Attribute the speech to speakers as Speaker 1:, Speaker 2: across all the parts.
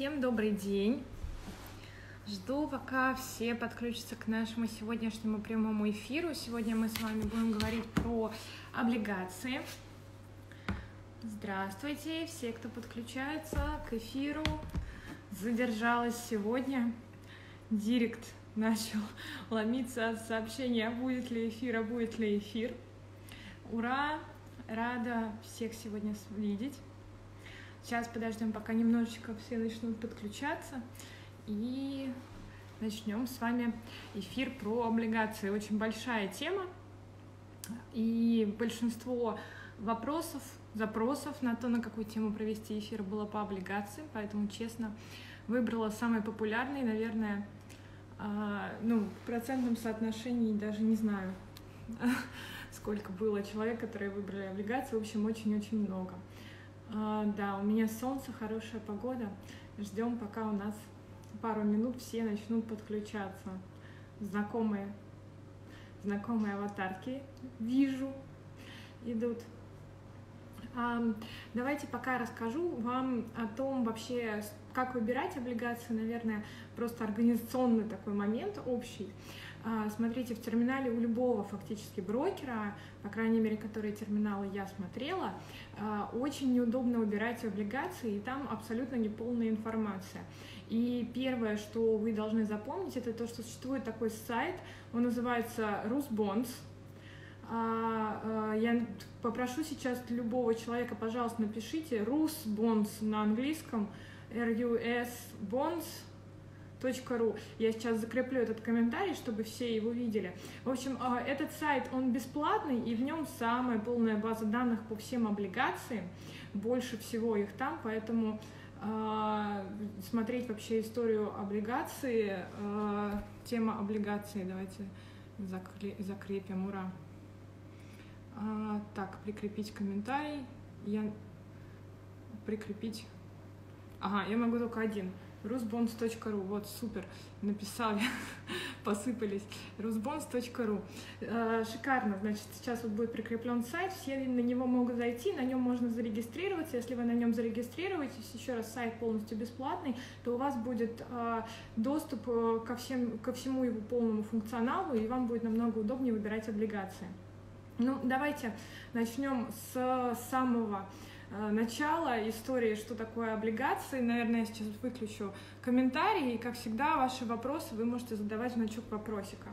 Speaker 1: Всем добрый день. Жду, пока все подключатся к нашему сегодняшнему прямому эфиру. Сегодня мы с вами будем говорить про облигации. Здравствуйте, все, кто подключается к эфиру. Задержалась сегодня. Директ начал ломиться от сообщения, будет ли эфир, а будет ли эфир. Ура! Рада всех сегодня видеть. Сейчас подождем, пока немножечко все начнут подключаться. И начнем с вами эфир про облигации. Очень большая тема. И большинство вопросов, запросов на то, на какую тему провести эфир, было по облигациям. Поэтому, честно, выбрала самый популярный, наверное, а, ну, в процентном соотношении даже не знаю, сколько было человек, которые выбрали облигации. В общем, очень-очень много. А, да, у меня солнце, хорошая погода. Ждем, пока у нас пару минут все начнут подключаться. Знакомые, знакомые аватарки вижу, идут. А, давайте пока расскажу вам о том вообще, как выбирать облигации, наверное, просто организационный такой момент общий. А, смотрите, в терминале у любого фактически брокера, по крайней мере, которые терминалы я смотрела, а, очень неудобно выбирать облигации, и там абсолютно неполная информация. И первое, что вы должны запомнить, это то, что существует такой сайт, он называется Rusbonds. А, я попрошу сейчас любого человека, пожалуйста, напишите Rusbonds на английском, RUS Bonds, ру. Я сейчас закреплю этот комментарий, чтобы все его видели. В общем, а, этот сайт, он бесплатный, и в нем самая полная база данных по всем облигациям. Больше всего их там, поэтому а, смотреть вообще историю облигации, а, тема облигации, давайте закрепим, ура. Так, прикрепить комментарий. Я прикрепить... Ага, я могу только один rusbonds.ru, вот, супер, написали, посыпались, rusbonds.ru. Э, шикарно, значит, сейчас вот будет прикреплен сайт, все на него могут зайти, на нем можно зарегистрироваться, если вы на нем зарегистрируетесь, еще раз, сайт полностью бесплатный, то у вас будет э, доступ э, ко, всем, ко всему его полному функционалу, и вам будет намного удобнее выбирать облигации. Ну, давайте начнем с самого Э, начала истории, что такое облигации. Наверное, я сейчас выключу комментарии, и, как всегда, ваши вопросы вы можете задавать в значок вопросика.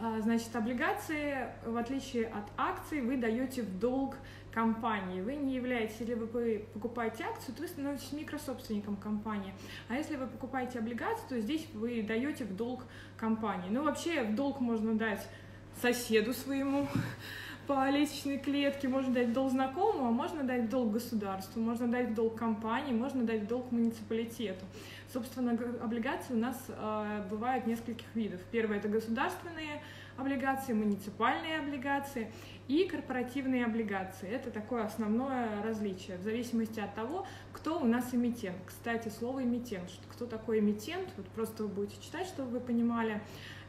Speaker 1: Э, значит, облигации, в отличие от акций, вы даете в долг компании. Вы не являетесь, если вы покупаете акцию, то вы становитесь микрособственником компании. А если вы покупаете облигации, то здесь вы даете в долг компании. Ну, вообще, в долг можно дать соседу своему, по лестничной клетке, можно дать долг знакомому, а можно дать долг государству, можно дать долг компании, можно дать долг муниципалитету. Собственно, облигации у нас э, бывают нескольких видов. Первое – это государственные облигации, муниципальные облигации и корпоративные облигации. Это такое основное различие, в зависимости от того, кто у нас эмитент. Кстати, слово эмитент. Кто такой эмитент? Вот просто вы будете читать, чтобы вы понимали.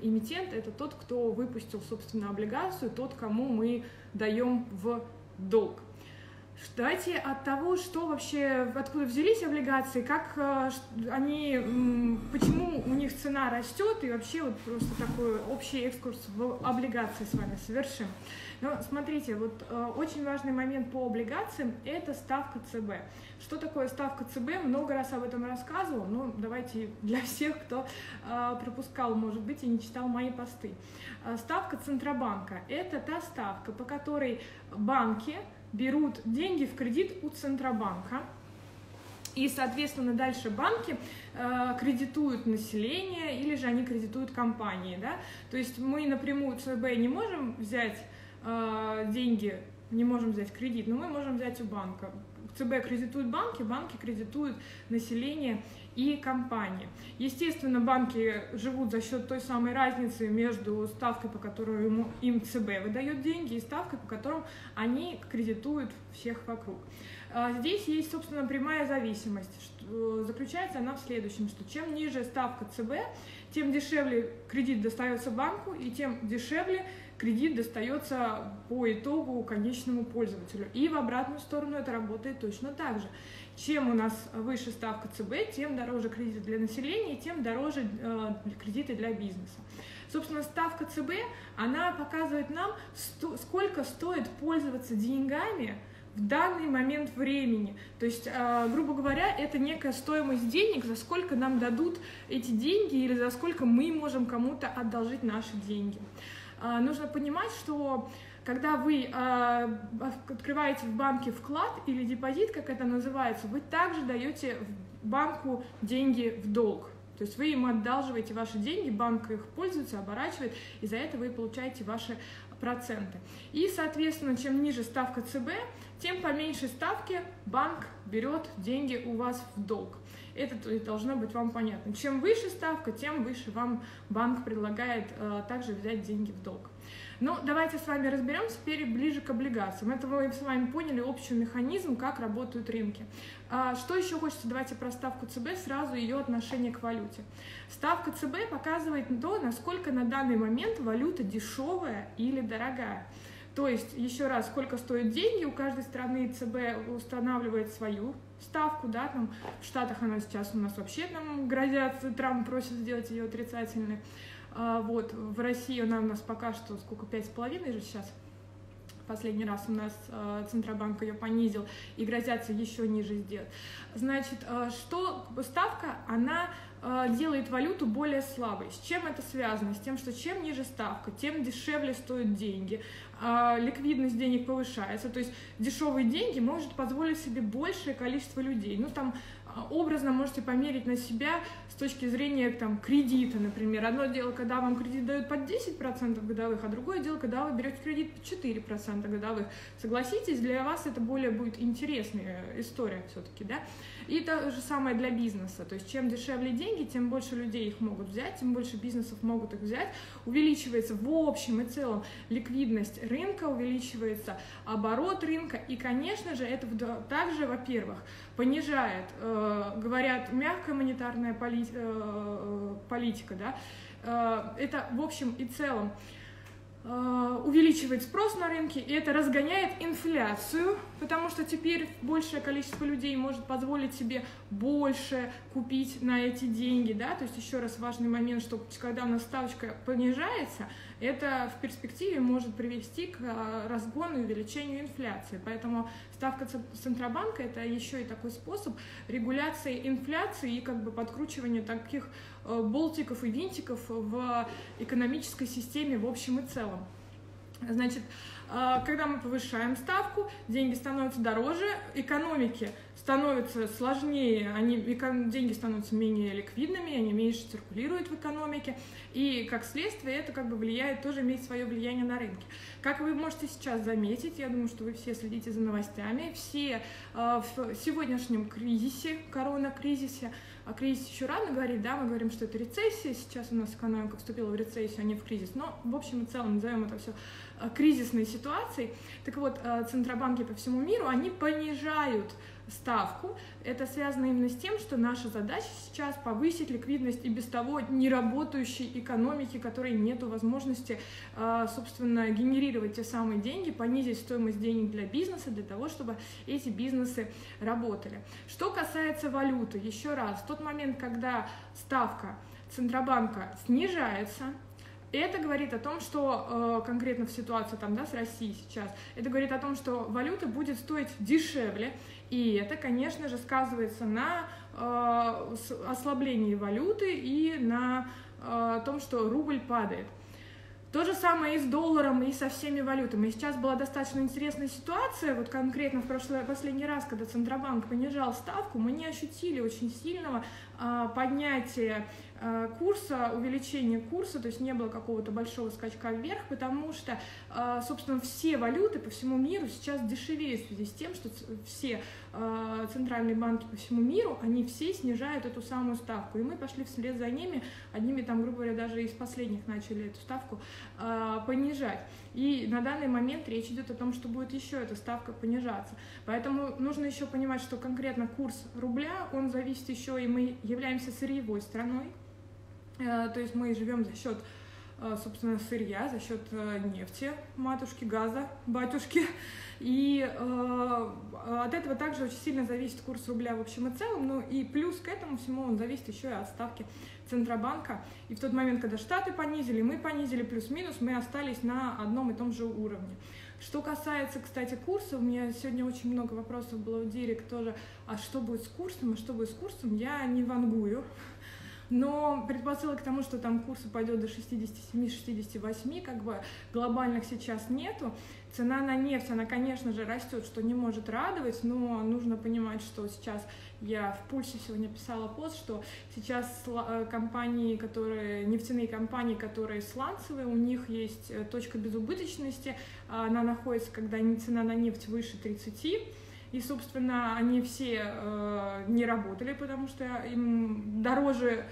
Speaker 1: Эмитент — это тот, кто выпустил, собственно, облигацию, тот, кому мы даем в долг. Давайте от того, что вообще, откуда взялись облигации, как э, они, почему у них цена растет, и вообще вот просто такой общий экскурс в облигации с вами совершим. Но смотрите, вот э, очень важный момент по облигациям – это ставка ЦБ. Что такое ставка ЦБ? Много раз об этом рассказывал, но давайте для всех, кто э, пропускал, может быть, и не читал мои посты. Ставка Центробанка – это та ставка, по которой банки берут деньги в кредит у Центробанка, и, соответственно, дальше банки э, кредитуют население или же они кредитуют компании. Да? То есть мы напрямую ЦБ не можем взять э, деньги, не можем взять кредит, но мы можем взять у банка. ЦБ кредитует банки, банки кредитуют население и компании. Естественно, банки живут за счет той самой разницы между ставкой, по которой ему, им ЦБ выдает деньги, и ставкой, по которым они кредитуют всех вокруг. А, здесь есть, собственно, прямая зависимость. Что, заключается она в следующем, что чем ниже ставка ЦБ, тем дешевле кредит достается банку, и тем дешевле кредит достается по итогу конечному пользователю. И в обратную сторону это работает точно так же. Чем у нас выше ставка ЦБ, тем дороже кредиты для населения, тем дороже э, кредиты для бизнеса. Собственно, ставка ЦБ, она показывает нам, сто, сколько стоит пользоваться деньгами в данный момент времени. То есть, э, грубо говоря, это некая стоимость денег, за сколько нам дадут эти деньги или за сколько мы можем кому-то одолжить наши деньги. Э, нужно понимать, что когда вы э, открываете в банке вклад или депозит, как это называется, вы также даете банку деньги в долг. То есть вы им одалживаете ваши деньги, банк их пользуется, оборачивает, и за это вы получаете ваши проценты. И, соответственно, чем ниже ставка ЦБ, тем по меньшей ставке банк берет деньги у вас в долг. Это должно быть вам понятно. Чем выше ставка, тем выше вам банк предлагает э, также взять деньги в долг. Ну, давайте с вами разберемся теперь ближе к облигациям. Это мы с вами поняли общий механизм, как работают рынки. А, что еще хочется? Давайте про ставку ЦБ, сразу ее отношение к валюте. Ставка ЦБ показывает то, насколько на данный момент валюта дешевая или дорогая. То есть, еще раз, сколько стоят деньги, у каждой страны ЦБ устанавливает свою ставку, да, там в Штатах она сейчас у нас вообще там грозят, Трамп просит сделать ее отрицательной. А, вот, в России она у нас пока что сколько, пять с половиной же сейчас. Последний раз у нас э, Центробанк ее понизил и грозятся еще ниже сделать. Значит, э, что ставка, она э, делает валюту более слабой. С чем это связано? С тем, что чем ниже ставка, тем дешевле стоят деньги, ликвидность денег повышается. То есть дешевые деньги может позволить себе большее количество людей. Ну, там образно можете померить на себя с точки зрения там, кредита, например. Одно дело, когда вам кредит дают под 10% годовых, а другое дело, когда вы берете кредит под 4% годовых. Согласитесь, для вас это более будет интересная история все-таки, да? И то же самое для бизнеса. То есть чем дешевле деньги, тем больше людей их могут взять, тем больше бизнесов могут их взять. Увеличивается в общем и целом ликвидность рынка, увеличивается оборот рынка. И, конечно же, это также, во-первых, понижает, э, говорят, мягкая монетарная поли, э, политика, да, э, это в общем и целом Э, увеличивает спрос на рынке, и это разгоняет инфляцию, потому что теперь большее количество людей может позволить себе больше купить на эти деньги, да, то есть еще раз важный момент, что когда у нас ставочка понижается, это в перспективе может привести к э, разгону и увеличению инфляции, поэтому ставка Центробанка это еще и такой способ регуляции инфляции и как бы подкручивания таких Э, болтиков и винтиков в экономической системе в общем и целом. Значит, э, когда мы повышаем ставку, деньги становятся дороже, экономики становятся сложнее, они, деньги становятся менее ликвидными, они меньше циркулируют в экономике, и как следствие это как бы влияет, тоже имеет свое влияние на рынке. Как вы можете сейчас заметить, я думаю, что вы все следите за новостями, все э, в сегодняшнем кризисе, корона-кризисе, о кризисе еще рано говорить, да, мы говорим, что это рецессия, сейчас у нас экономика вступила в рецессию, а не в кризис, но в общем и целом назовем это все э, кризисной ситуацией. Так вот, э, центробанки по всему миру, они понижают ставку. Это связано именно с тем, что наша задача сейчас повысить ликвидность и без того неработающей экономики, которой нет возможности, а, собственно, генерировать те самые деньги, понизить стоимость денег для бизнеса, для того, чтобы эти бизнесы работали. Что касается валюты, еще раз, в тот момент, когда ставка Центробанка снижается, это говорит о том, что э, конкретно в ситуации там, да, с Россией сейчас, это говорит о том, что валюта будет стоить дешевле, и это, конечно же, сказывается на э, ослаблении валюты и на э, том, что рубль падает. То же самое и с долларом, и со всеми валютами. Сейчас была достаточно интересная ситуация, вот конкретно в прошлый, последний раз, когда Центробанк понижал ставку, мы не ощутили очень сильного э, поднятия курса, увеличения курса, то есть не было какого-то большого скачка вверх, потому что, э, собственно, все валюты по всему миру сейчас дешевеют в связи с тем, что все э, центральные банки по всему миру, они все снижают эту самую ставку. И мы пошли вслед за ними, одними там, грубо говоря, даже из последних начали эту ставку понижать. И на данный момент речь идет о том, что будет еще эта ставка понижаться. Поэтому нужно еще понимать, что конкретно курс рубля, он зависит еще, и мы являемся сырьевой страной, Э, то есть мы живем за счет э, собственно, сырья, за счет э, нефти, матушки, газа, батюшки. И э, от этого также очень сильно зависит курс рубля в общем и целом. Ну и плюс к этому всему он зависит еще и от ставки Центробанка. И в тот момент, когда Штаты понизили, мы понизили плюс-минус, мы остались на одном и том же уровне. Что касается, кстати, курса, у меня сегодня очень много вопросов было в директ тоже, а что будет с курсом, а что будет с курсом, я не вангую. Но предпосылок к тому, что там курс упадет до 67-68, как бы глобальных сейчас нету. Цена на нефть, она, конечно же, растет, что не может радовать, но нужно понимать, что сейчас я в пульсе сегодня писала пост, что сейчас э, компании, которые, нефтяные компании, которые сланцевые, у них есть э, точка безубыточности, она находится, когда цена на нефть выше 30, и, собственно, они все э, не работали, потому что им дороже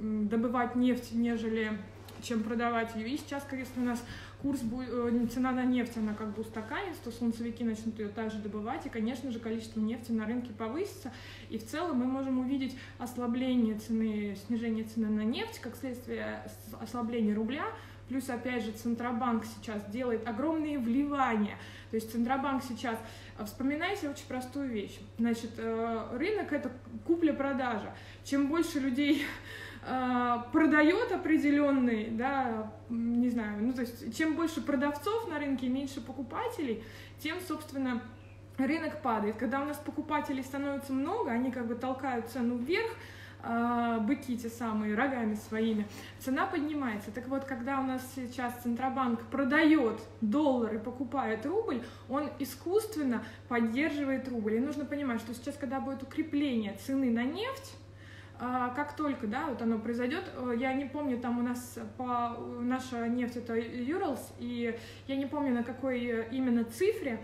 Speaker 1: добывать нефть, нежели чем продавать ее. И сейчас, если у нас курс, э, цена на нефть, она как бы устаканится, то солнцевики начнут ее также добывать, и, конечно же, количество нефти на рынке повысится, и в целом мы можем увидеть ослабление цены, снижение цены на нефть, как следствие ослабления рубля, плюс, опять же, Центробанк сейчас делает огромные вливания, то есть Центробанк сейчас, э, вспоминайте очень простую вещь, значит, э, рынок это купля-продажа, чем больше людей продает определенный, да, не знаю, ну то есть чем больше продавцов на рынке, меньше покупателей, тем, собственно, рынок падает. Когда у нас покупателей становится много, они как бы толкают цену вверх, э, быки те самые, рогами своими, цена поднимается. Так вот, когда у нас сейчас Центробанк продает доллар и покупает рубль, он искусственно поддерживает рубль. И нужно понимать, что сейчас, когда будет укрепление цены на нефть, как только, да, вот оно произойдет, э, я не помню, там у нас по наша нефть это Уралс, и я не помню на какой э, именно цифре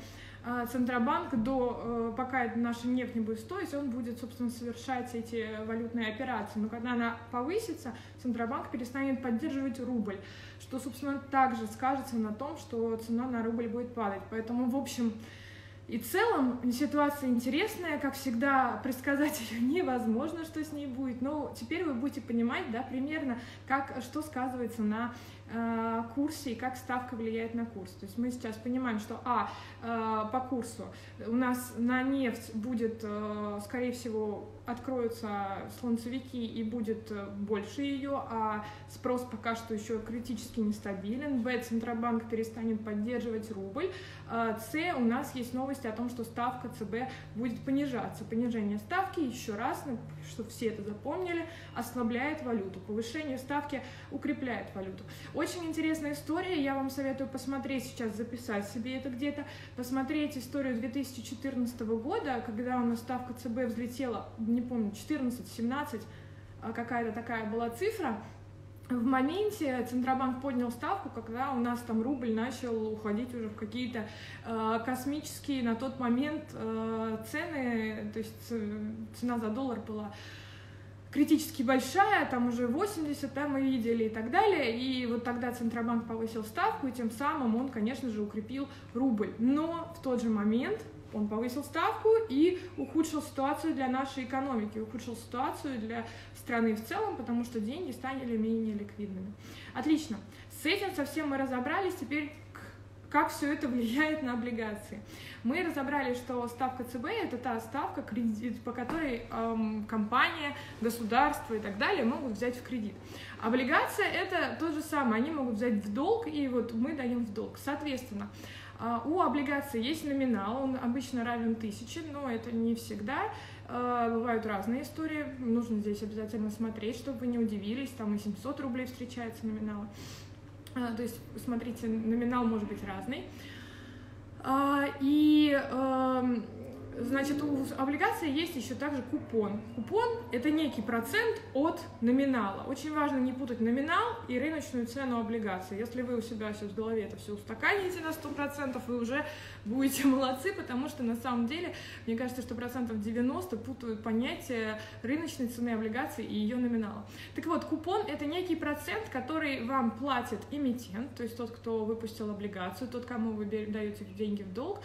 Speaker 1: а, Центробанк до, э, пока наша нефть не будет стоить, он будет, собственно, совершать эти валютные операции. Но когда она повысится, Центробанк перестанет поддерживать рубль, что, собственно, также скажется на том, что цена на рубль будет падать. Поэтому, в общем, и в целом ситуация интересная, как всегда, предсказать ее невозможно, что с ней будет, но теперь вы будете понимать, да, примерно, как, что сказывается на курсе и как ставка влияет на курс. То есть мы сейчас понимаем, что, а, э, по курсу у нас на нефть будет, э, скорее всего, откроются слонцевики и будет э, больше ее, а спрос пока что еще критически нестабилен. Б. Центробанк перестанет поддерживать рубль. С. У нас есть новости о том, что ставка ЦБ будет понижаться. Понижение ставки, еще раз, ну, чтобы все это запомнили, ослабляет валюту. Повышение ставки укрепляет валюту. Очень интересная история, я вам советую посмотреть сейчас, записать себе это где-то, посмотреть историю 2014 года, когда у нас ставка ЦБ взлетела не помню, 14, 17, а какая-то такая была цифра, в моменте Центробанк поднял ставку, когда у нас там рубль начал уходить уже в какие-то э, космические на тот момент э, цены, то есть цена за доллар была критически большая, там уже 80, да, мы видели и так далее, и вот тогда Центробанк повысил ставку, и тем самым он, конечно же, укрепил рубль. Но в тот же момент он повысил ставку и ухудшил ситуацию для нашей экономики, ухудшил ситуацию для страны в целом, потому что деньги стали менее ликвидными. Отлично. С этим совсем мы разобрались. Теперь как все это влияет на облигации. Мы разобрали, что ставка ЦБ это та ставка, по которой эм, компания, государство и так далее могут взять в кредит. Облигация это то же самое, они могут взять в долг, и вот мы даем в долг. Соответственно, а, у облигаций есть номинал, он обычно равен тысяче, но это не всегда. А, бывают разные истории, нужно здесь обязательно смотреть, чтобы вы не удивились, там и 700 рублей встречается номинал. А, то есть, смотрите, номинал может быть разный. И эм, Значит, у облигации есть еще также купон. Купон – это некий процент от номинала. Очень важно не путать номинал и рыночную цену облигации. Если вы у себя сейчас в голове это все устаканите на 100%, вы уже будете молодцы, потому что на самом деле, мне кажется, что процентов 90 путают понятие рыночной цены облигации и ее номинала. Так вот, купон – это некий процент, который вам платит эмитент, то есть тот, кто выпустил облигацию, тот, кому вы даете деньги в долг,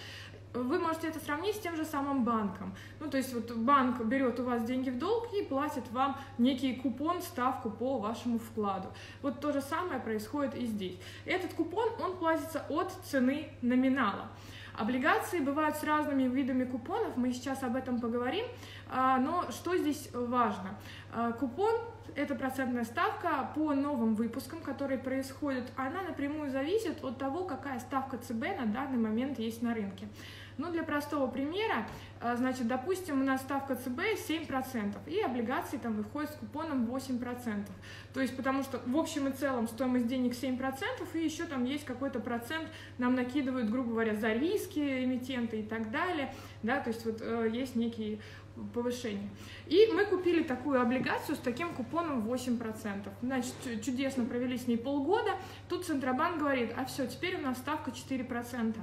Speaker 1: вы можете это сравнить с тем же самым банком. Ну, то есть вот банк берет у вас деньги в долг и платит вам некий купон, ставку по вашему вкладу. Вот то же самое происходит и здесь. Этот купон, он платится от цены номинала. Облигации бывают с разными видами купонов, мы сейчас об этом поговорим, а, но что здесь важно? А, купон – это процентная ставка по новым выпускам, которые происходят. Она напрямую зависит от того, какая ставка ЦБ на данный момент есть на рынке. Ну, для простого примера, а, значит, допустим, у нас ставка ЦБ 7%, и облигации там выходят с купоном 8%. То есть, потому что в общем и целом стоимость денег 7%, и еще там есть какой-то процент, нам накидывают, грубо говоря, за риски эмитенты и так далее, да, то есть вот э, есть некие повышение. И мы купили такую облигацию с таким купоном 8%. Значит, чудесно провели с ней полгода. Тут Центробанк говорит, а все, теперь у нас ставка 4%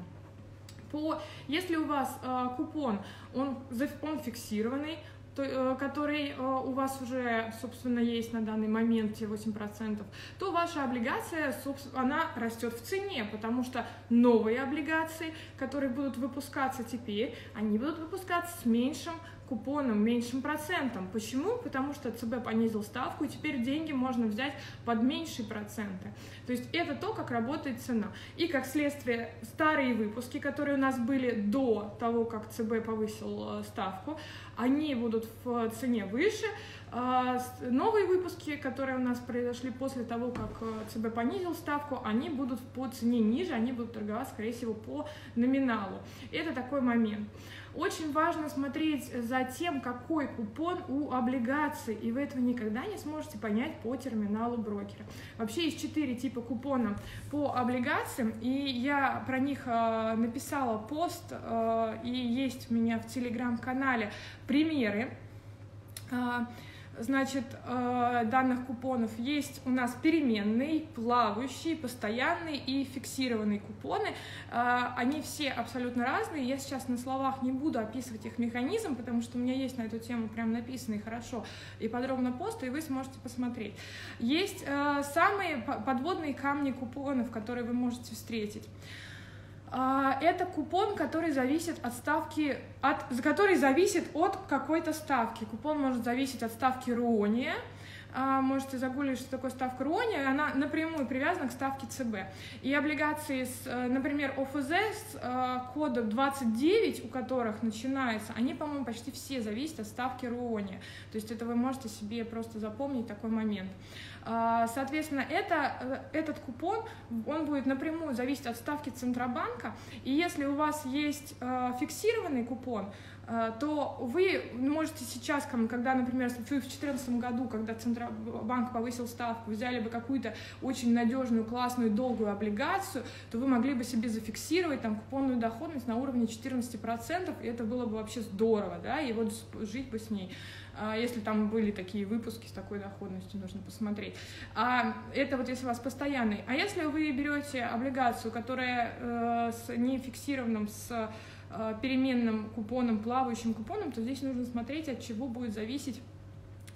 Speaker 1: по, если у вас э, купон, он, он фиксированный, то, э, который э, у вас уже, собственно, есть на данный момент, те 8%, то ваша облигация, она растет в цене, потому что новые облигации, которые будут выпускаться теперь, они будут выпускаться с меньшим купоном, меньшим процентом. Почему? Потому что ЦБ понизил ставку, и теперь деньги можно взять под меньшие проценты. То есть это то, как работает цена. И как следствие, старые выпуски, которые у нас были до того, как ЦБ повысил э, ставку, они будут в цене выше, а новые выпуски, которые у нас произошли после того, как э, ЦБ понизил ставку, они будут по цене ниже, они будут торговать, скорее всего, по номиналу. Это такой момент. Очень важно смотреть за тем, какой купон у облигаций, и вы этого никогда не сможете понять по терминалу брокера. Вообще есть четыре типа купона по облигациям, и я про них э, написала пост, э, и есть у меня в телеграм-канале примеры. Э, значит, э, данных купонов есть у нас переменный, плавающий, постоянный и фиксированный купоны. Э, они все абсолютно разные. Я сейчас на словах не буду описывать их механизм, потому что у меня есть на эту тему прям написанный хорошо и подробно пост, и вы сможете посмотреть. Есть э, самые подводные камни купонов, которые вы можете встретить. А, это купон, который зависит от ставки, от, который зависит от какой-то ставки. Купон может зависеть от ставки Руония, а, можете загуглить, что такое ставка Руония, она напрямую привязана к ставке ЦБ. И облигации, с, э, например, ОФЗ с э, кодом 29, у которых начинается, они, по-моему, почти все зависят от ставки Руония. То есть это вы можете себе просто запомнить такой момент. А, соответственно, это, э, этот купон, он будет напрямую зависеть от ставки Центробанка, и если у вас есть фиксированный купон, то вы можете сейчас, когда, например, вы в 2014 году, когда Центробанк повысил ставку, взяли бы какую-то очень надежную, классную, долгую облигацию, то вы могли бы себе зафиксировать там купонную доходность на уровне 14%, и это было бы вообще здорово, да, и вот жить бы с ней. А, если там были такие выпуски с такой доходностью, нужно посмотреть. А это вот если у вас постоянный. А если вы берете облигацию, которая э, с нефиксированным, с э, переменным купоном, плавающим купоном, то здесь нужно смотреть, от чего будет зависеть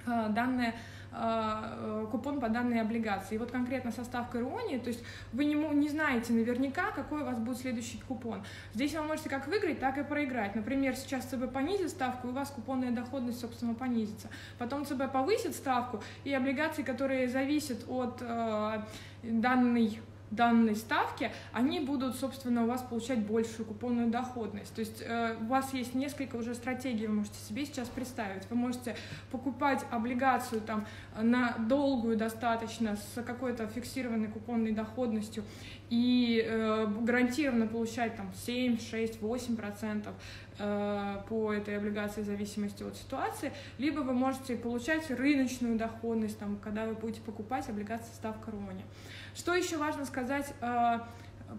Speaker 1: э, данная Э, купон по данной облигации. И вот конкретно со ставкой Руони, то есть вы не, не знаете наверняка, какой у вас будет следующий купон. Здесь вы можете как выиграть, так и проиграть. Например, сейчас ЦБ понизит ставку, и у вас купонная доходность, собственно, понизится. Потом ЦБ повысит ставку, и облигации, которые зависят от э, данной данной ставки, они будут, собственно, у вас получать большую купонную доходность. То есть э, у вас есть несколько уже стратегий, вы можете себе сейчас представить. Вы можете покупать облигацию там на долгую достаточно с какой-то фиксированной купонной доходностью и э, гарантированно получать там 7, 6, 8 процентов по этой облигации в зависимости от ситуации, либо вы можете получать рыночную доходность, там, когда вы будете покупать облигации став короне. Что еще важно сказать э,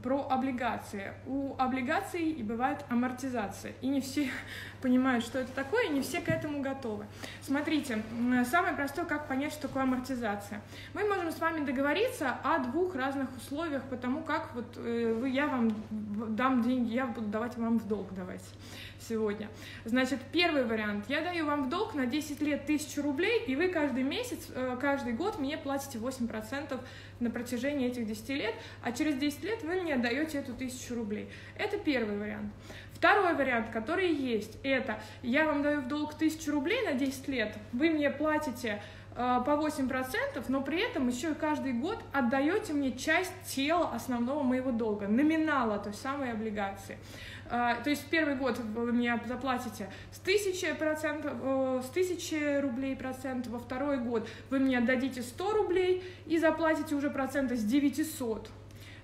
Speaker 1: про облигации. У облигаций и бывает амортизация, и не все понимают, что это такое, и не все к этому готовы. Смотрите, самое простое, как понять, что такое амортизация. Мы можем с вами договориться о двух разных условиях, потому как вот э, я вам дам деньги, я буду давать вам в долг давать сегодня. Значит, первый вариант. Я даю вам в долг на 10 лет 1000 рублей, и вы каждый месяц, э, каждый год мне платите 8% на протяжении этих 10 лет, а через 10 лет вы мне отдаете эту тысячу рублей. Это первый вариант. Второй вариант, который есть, это я вам даю в долг тысячу рублей на 10 лет, вы мне платите э, по 8%, но при этом еще и каждый год отдаете мне часть тела основного моего долга, номинала той самой облигации. Э, то есть первый год вы мне заплатите с тысячи процентов, э, с тысячи рублей процент, во второй год вы мне отдадите 100 рублей и заплатите уже проценты с 900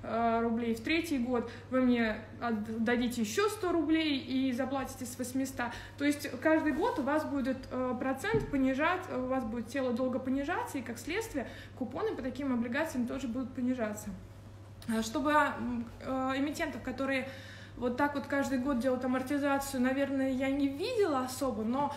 Speaker 1: Э, рублей. В третий год вы мне дадите еще 100 рублей и заплатите с 800. То есть каждый год у вас будет э, процент понижаться, у вас будет тело долго понижаться, и как следствие купоны по таким облигациям тоже будут понижаться. Чтобы эмитентов, которые вот так вот каждый год делают амортизацию, наверное, я не видела особо, но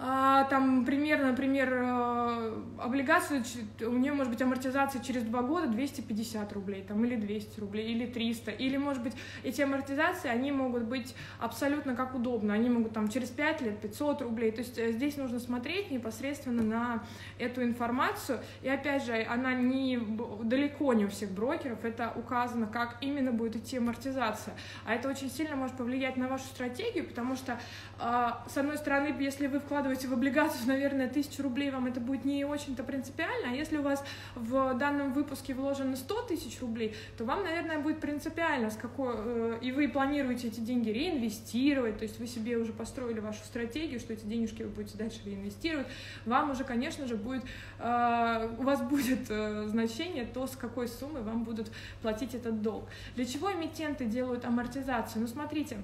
Speaker 1: там примерно, например, э, облигацию, у нее может быть амортизация через два года 250 рублей, там, или 200 рублей, или 300, или, может быть, эти амортизации, они могут быть абсолютно как удобно, они могут там через 5 лет 500 рублей, то есть э, здесь нужно смотреть непосредственно на эту информацию, и опять же, она не, далеко не у всех брокеров, это указано, как именно будет идти амортизация, а это очень сильно может повлиять на вашу стратегию, потому что, а, с одной стороны, если вы вкладываете вкладываете в облигацию, наверное, тысячу рублей, вам это будет не очень-то принципиально, а если у вас в данном выпуске вложено 100 тысяч рублей, то вам, наверное, будет принципиально, с какой, э, и вы планируете эти деньги реинвестировать, то есть вы себе уже построили вашу стратегию, что эти денежки вы будете дальше реинвестировать, вам уже, конечно же, будет, э, у вас будет э, значение то, с какой суммы вам будут платить этот долг. Для чего эмитенты делают амортизацию? Ну, смотрите,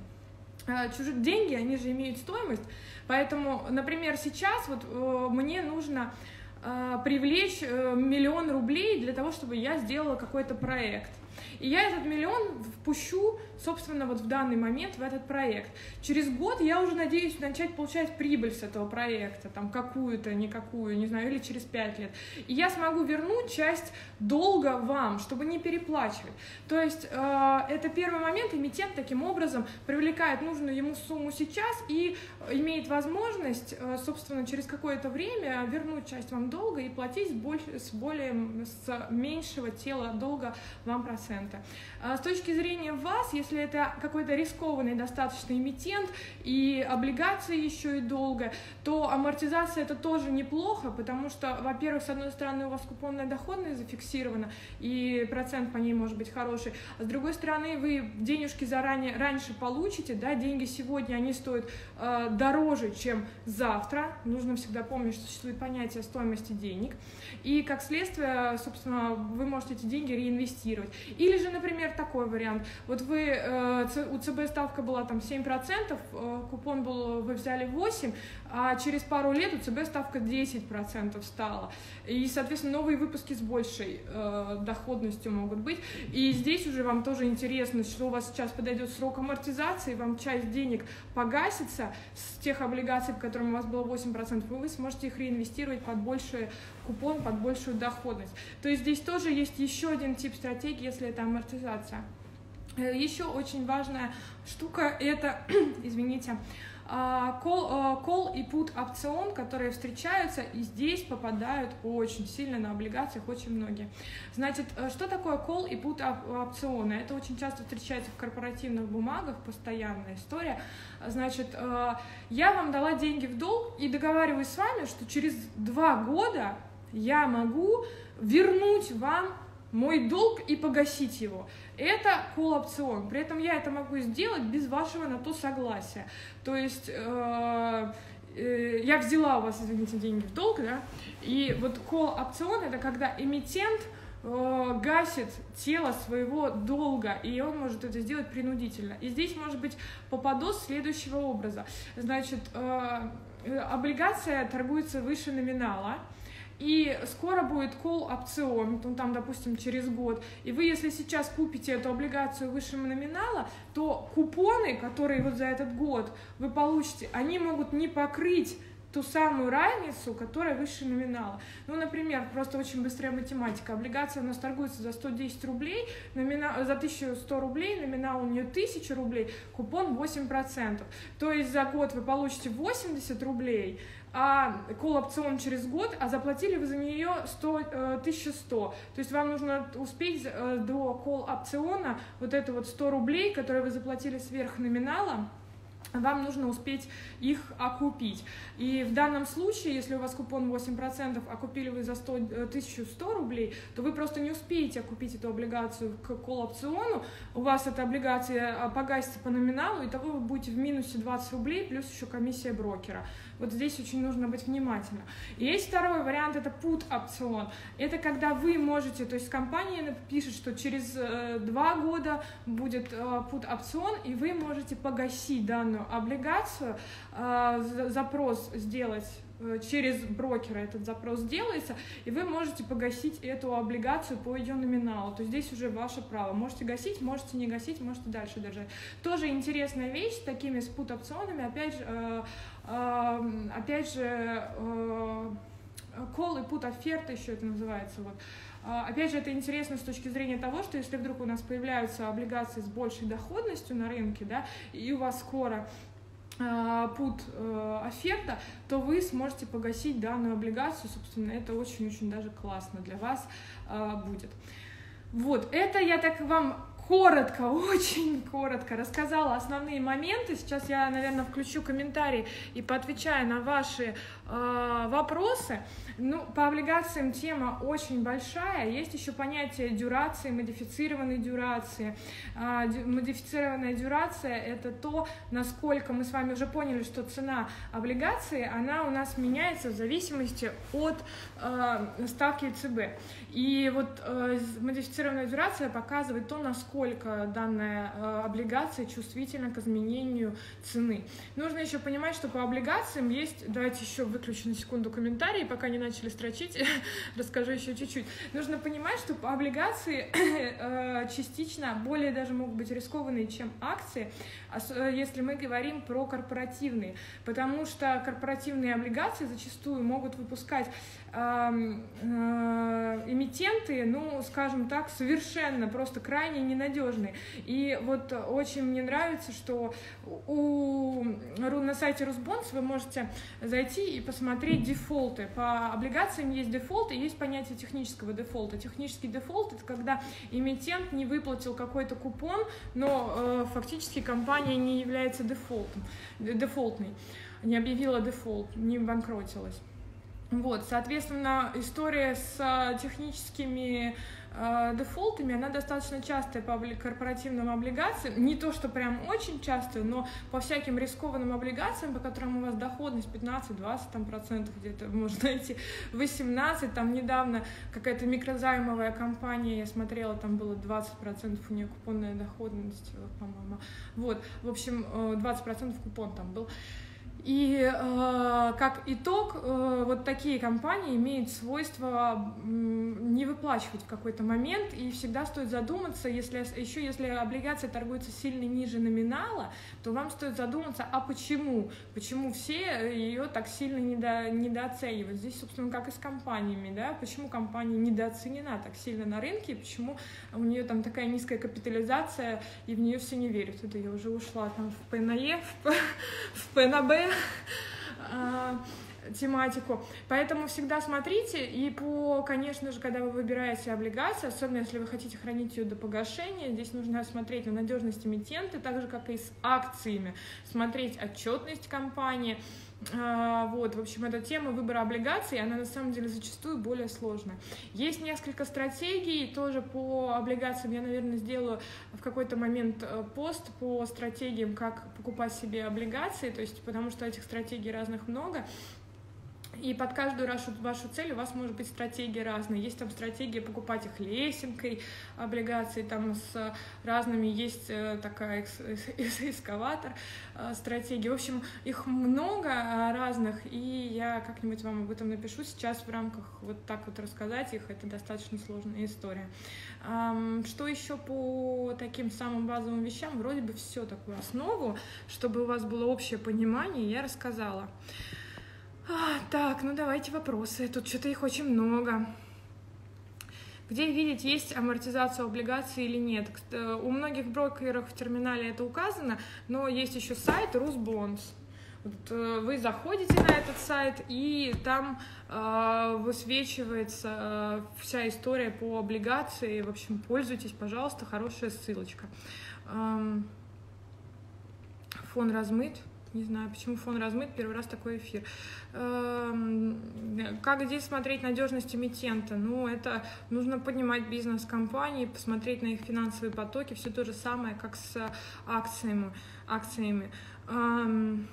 Speaker 1: чужие деньги, они же имеют стоимость, Поэтому, например, сейчас вот э, мне нужно э, привлечь э, миллион рублей для того, чтобы я сделала какой-то проект. И я этот миллион впущу, собственно, вот в данный момент в этот проект. Через год я уже надеюсь начать получать прибыль с этого проекта, там какую-то, никакую, не знаю, или через пять лет. И я смогу вернуть часть долга вам, чтобы не переплачивать. То есть э, это первый момент, эмитент таким образом привлекает нужную ему сумму сейчас и имеет возможность, э, собственно, через какое-то время вернуть часть вам долга и платить с, больше, с более, с меньшего тела долга вам процента. Э, с точки зрения вас, если это какой-то рискованный достаточно эмитент и облигации еще и долго, то амортизация это тоже неплохо, потому что, во-первых, с одной стороны у вас купонная доходность зафиксирована, и процент по ней может быть хороший, а с другой стороны вы денежки заранее раньше получите, да, деньги сегодня, они стоят э, дороже, чем завтра, нужно всегда помнить, что существует понятие стоимости денег, и как следствие, собственно, вы можете эти деньги реинвестировать. Или же, например, такой вариант, вот вы, э, у ЦБ ставка была там 7%, э, купон был, вы взяли 8%, а через пару лет у ЦБ ставка 10% стала. И, соответственно, новые выпуски с большей э, доходностью могут быть. И здесь уже вам тоже интересно, что у вас сейчас подойдет срок амортизации, вам часть денег погасится с тех облигаций, по которым у вас было 8%, и вы сможете их реинвестировать под больший купон, под большую доходность. То есть здесь тоже есть еще один тип стратегии, если это амортизация. Э, еще очень важная штука это, извините, а, call, а, call и put опцион, которые встречаются, и здесь попадают очень сильно на облигациях очень многие. Значит, э, что такое call и put опционы? Это очень часто встречается в корпоративных бумагах, постоянная история. Значит, э, я вам дала деньги в долг и договариваюсь с вами, что через два года я могу вернуть вам мой долг и погасить его. Это колл-опцион. При этом я это могу сделать без вашего на то согласия. То есть э, э, я взяла у вас, извините, деньги в долг, да, и вот колл-опцион это когда эмитент э, гасит тело своего долга, и он может это сделать принудительно. И здесь может быть попадос следующего образа. Значит, э, облигация торгуется выше номинала, и скоро будет call опцион, ну, там, допустим, через год, и вы, если сейчас купите эту облигацию выше номинала, то купоны, которые вот за этот год вы получите, они могут не покрыть ту самую разницу, которая выше номинала. Ну, например, просто очень быстрая математика. Облигация у нас торгуется за 110 рублей, номинал, за 1100 рублей, номинал у нее 1000 рублей, купон 8%. То есть за год вы получите 80 рублей, а кол опцион через год, а заплатили вы за нее 100, 1100. То есть вам нужно успеть э, до кол опциона вот это вот 100 рублей, которые вы заплатили сверх номинала, вам нужно успеть их окупить. И в данном случае, если у вас купон 8%, а купили вы за 100, 1100 э, рублей, то вы просто не успеете окупить эту облигацию к колл-опциону, у вас эта облигация а, погасится по номиналу, и того вы будете в минусе 20 рублей, плюс еще комиссия брокера. Вот здесь очень нужно быть внимательным. И есть второй вариант, это put опцион. Это когда вы можете, то есть компания пишет, что через э, два года будет э, put опцион, и вы можете погасить данную облигацию, э, запрос сделать Э, через брокера этот запрос делается, и вы можете погасить эту облигацию по ее номиналу. То есть здесь уже ваше право. Можете гасить, можете не гасить, можете дальше держать. Тоже интересная вещь с такими спут-опционами. Опять же, э, э, опять же, кол и пут оферта еще это называется. Вот. Опять же, это интересно с точки зрения того, что если вдруг у нас появляются облигации с большей доходностью на рынке, да, и у вас скоро Э, пут э, оферта, то вы сможете погасить данную облигацию. Собственно, это очень-очень даже классно для вас э, будет. Вот, это я так вам коротко, очень коротко рассказала основные моменты. Сейчас я, наверное, включу комментарии и поотвечаю на ваши э, вопросы. Ну, по облигациям тема очень большая. Есть еще понятие дюрации, модифицированной дюрации. А, модифицированная дюрация — это то, насколько мы с вами уже поняли, что цена облигации, она у нас меняется в зависимости от э, ставки ЦБ. И вот э, модифицированная дюрация показывает то, насколько данная э, облигация чувствительна к изменению цены. Нужно еще понимать, что по облигациям есть... Давайте еще выключу на секунду комментарии, пока не начали строчить, расскажу еще чуть-чуть. Нужно понимать, что облигации э, частично более даже могут быть рискованные, чем акции, э, если мы говорим про корпоративные, потому что корпоративные облигации зачастую могут выпускать э, эмитенты, ну, скажем так, совершенно просто крайне ненадежные. И вот очень мне нравится, что у, на сайте Rusbonds вы можете зайти и посмотреть дефолты. По облигациям есть дефолт и есть понятие технического дефолта. Технический дефолт — это когда эмитент не выплатил какой-то купон, но э, фактически компания не является дефолтом, дефолтной, не объявила дефолт, не банкротилась. Вот, соответственно, история с э, техническими дефолтами, она достаточно частая по корпоративным облигациям. Не то, что прям очень частая, но по всяким рискованным облигациям, по которым у вас доходность 15-20 там, процентов где-то можно найти, 18, там недавно какая-то микрозаймовая компания, я смотрела, там было 20 процентов у нее купонная доходность, по-моему. Вот, в общем, 20 э, процентов купон там был. И э, как итог, э, вот такие компании имеют свойство э, не выплачивать в какой-то момент, и всегда стоит задуматься, если еще если облигация торгуется сильно ниже номинала, то вам стоит задуматься, а почему? Почему все ее так сильно недо, недооценивают? Здесь, собственно, как и с компаниями, да, почему компания недооценена так сильно на рынке, почему у нее там такая низкая капитализация, и в нее все не верят. Это я уже ушла там в ПНЕ, в, в ПНБ, тематику. Поэтому всегда смотрите, и по, конечно же, когда вы выбираете облигации, особенно если вы хотите хранить ее до погашения, здесь нужно смотреть на надежность эмитента, так же, как и с акциями, смотреть отчетность компании, а, вот, в общем, эта тема выбора облигаций, она на самом деле зачастую более сложная. Есть несколько стратегий, тоже по облигациям я, наверное, сделаю в какой-то момент э, пост по стратегиям, как покупать себе облигации, то есть потому что этих стратегий разных много. И под каждую вашу, вашу цель у вас может быть стратегия разная. Есть там стратегия покупать их лесенкой, облигации там с разными, есть э, такая экскаватор э, стратегия. В общем, их много э, разных, и я как-нибудь вам об этом напишу. Сейчас в рамках вот так вот рассказать их, это достаточно сложная история. Что еще по таким самым базовым вещам? Вроде бы все такую основу, чтобы у вас было общее понимание, я рассказала. А, так, ну давайте вопросы. Тут что-то их очень много. Где видеть, есть амортизация облигаций или нет. У многих брокеров в терминале это указано, но есть еще сайт Русбонс. Вот, э, вы заходите на этот сайт, и там э, высвечивается э, вся история по облигации. В общем, пользуйтесь, пожалуйста, хорошая ссылочка. Эм, фон размыт. Не знаю, почему фон размыт, первый раз такой эфир. Эм, как здесь смотреть надежность эмитента? Ну, это нужно поднимать бизнес компании, посмотреть на их финансовые потоки, все то же самое, как с акциями. акциями. Эм,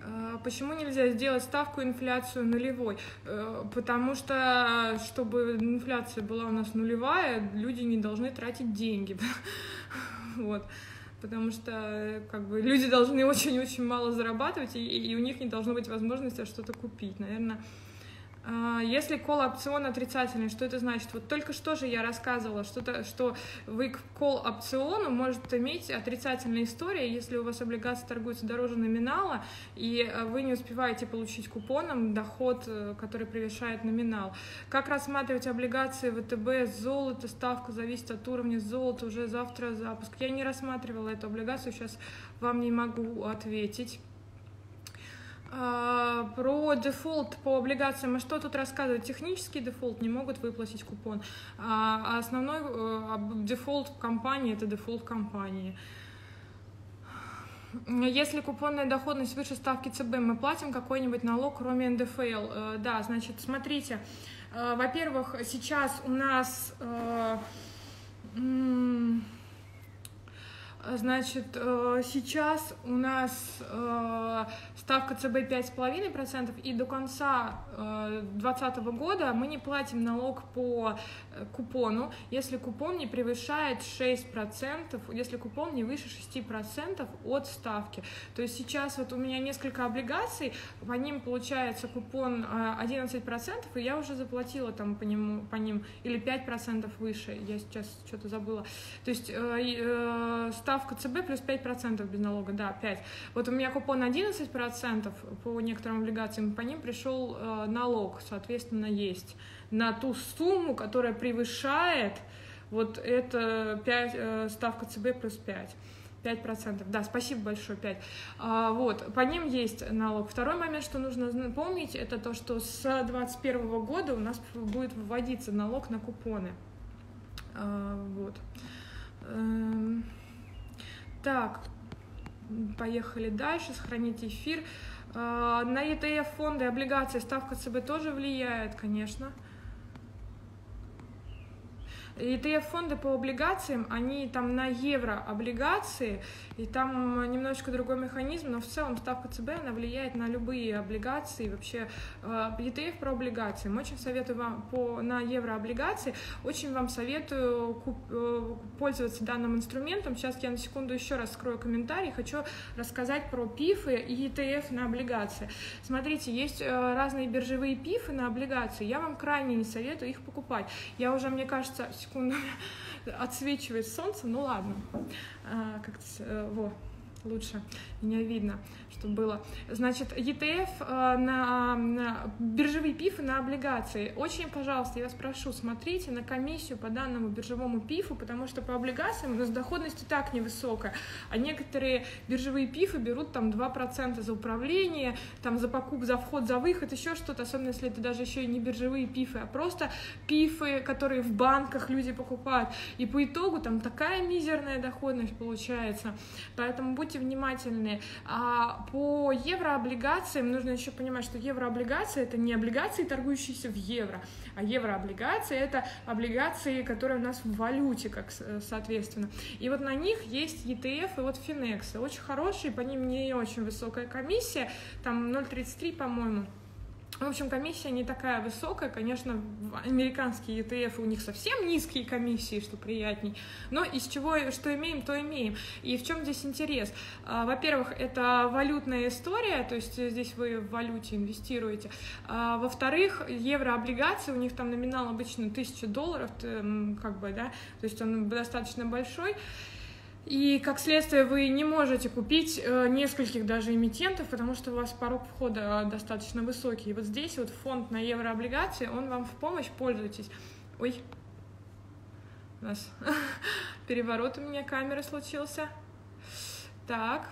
Speaker 1: э, почему нельзя сделать ставку инфляцию нулевой? Э, потому что, чтобы инфляция была у нас нулевая, люди не должны тратить деньги. Вот потому что как бы люди должны очень-очень мало зарабатывать, и, и у них не должно быть возможности что-то купить. Наверное, если кол опцион отрицательный, что это значит? Вот только что же я рассказывала, что, что вы к кол опциону может иметь отрицательная история, если у вас облигация торгуется дороже номинала, и э, вы не успеваете получить купоном доход, э, который превышает номинал. Как рассматривать облигации ВТБ, золото, ставка зависит от уровня золота, уже завтра запуск. Я не рассматривала эту облигацию, сейчас вам не могу ответить. А, про дефолт по облигациям, а что тут рассказывать? Технический дефолт не могут выплатить купон, а основной э, дефолт компании – это дефолт компании. Если купонная доходность выше ставки ЦБ, мы платим какой-нибудь налог, кроме НДФЛ? Э, да, значит, смотрите, э, во-первых, сейчас у нас Значит, э, сейчас у нас э, ставка ЦБ 5,5%, и до конца 2020 э, года мы не платим налог по купону, если купон не превышает 6%, если купон не выше 6% от ставки. То есть сейчас вот у меня несколько облигаций, по ним получается купон 11%, и я уже заплатила там по, нему, по ним или 5% выше, я сейчас что-то забыла. То есть ставка ЦБ плюс 5% без налога, да, 5. Вот у меня купон 11% по некоторым облигациям, по ним пришел э, налог, соответственно, есть на ту сумму, которая превышает вот это 5, э, ставка ЦБ плюс 5. 5%. Да, спасибо большое, 5. А, вот, по ним есть налог. Второй момент, что нужно помнить, это то, что с 2021 года у нас будет вводиться налог на купоны. А, вот. Эм, так, поехали дальше, сохранить эфир. А, на ETF фонды, облигации ставка ЦБ тоже влияет, конечно. ETF-фонды по облигациям, они там на евро облигации, и там немножечко другой механизм, но в целом ставка ЦБ, она влияет на любые облигации, вообще ETF про облигации. Очень советую вам по, на евро облигации, очень вам советую куп, э, пользоваться данным инструментом. Сейчас я на секунду еще раз скрою комментарий, хочу рассказать про пифы и ETF на облигации. Смотрите, есть э, разные биржевые пифы на облигации, я вам крайне не советую их покупать. Я уже, мне кажется, секунду, отсвечивает солнце, ну ладно, а, как-то, э, во, лучше меня видно что было. Значит, ETF э, на, на биржевые пифы на облигации. Очень, пожалуйста, я вас прошу, смотрите на комиссию по данному биржевому пифу, потому что по облигациям у нас доходность и так невысокая, а некоторые биржевые пифы берут там 2% за управление, там за покуп, за вход, за выход, еще что-то, особенно если это даже еще и не биржевые пифы, а просто пифы, которые в банках люди покупают. И по итогу там такая мизерная доходность получается. Поэтому будьте внимательны. А по еврооблигациям нужно еще понимать, что еврооблигации это не облигации, торгующиеся в евро, а еврооблигации это облигации, которые у нас в валюте, как соответственно. И вот на них есть ETF и вот Finex, очень хорошие, по ним не очень высокая комиссия, там 0,33, по-моему. В общем, комиссия не такая высокая. Конечно, американские ETF у них совсем низкие комиссии, что приятней. Но из чего, что имеем, то имеем. И в чем здесь интерес? А, во-первых, это валютная история, то есть здесь вы в валюте инвестируете. А, во-вторых, еврооблигации, у них там номинал обычно 1000 долларов, как бы, да, то есть он достаточно большой. И как следствие вы не можете купить э, нескольких даже эмитентов, потому что у вас порог входа достаточно высокий. И вот здесь вот фонд на еврооблигации, он вам в помощь, пользуйтесь. Ой, у нас переворот у меня камеры случился. Так,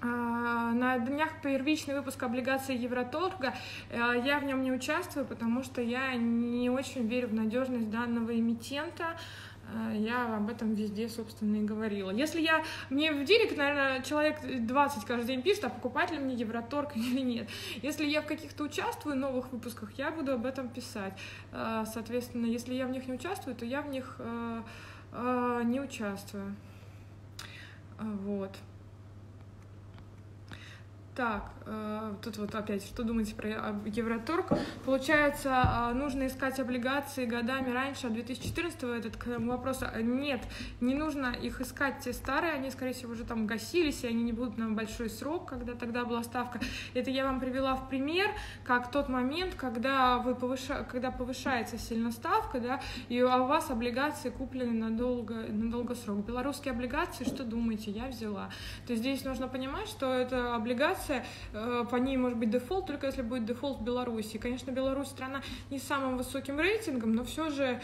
Speaker 1: а, на днях первичный выпуск облигаций Евроторга. А, я в нем не участвую, потому что я не очень верю в надежность данного эмитента. А, я об этом везде, собственно, и говорила. Если я... Мне в директ, наверное, человек 20 каждый день пишет, а покупать ли мне Евроторг или нет. Если я в каких-то участвую новых выпусках, я буду об этом писать. Соответственно, если я в них не участвую, то я в них не участвую. Вот. Так, э, тут вот опять, что думаете про Евроторг? Получается, э, нужно искать облигации годами раньше, а 2014 этот к вопросу нет, не нужно их искать те старые, они, скорее всего, уже там гасились, и они не будут на большой срок, когда тогда была ставка. Это я вам привела в пример, как тот момент, когда, вы повыша... когда повышается сильно ставка, да, и у вас облигации куплены на, долго... на долгосрок. Белорусские облигации, что думаете, я взяла. То есть здесь нужно понимать, что это облигация информация, э, по ней может быть дефолт, только если будет дефолт в Беларуси. Конечно, Беларусь страна не с самым высоким рейтингом, но все же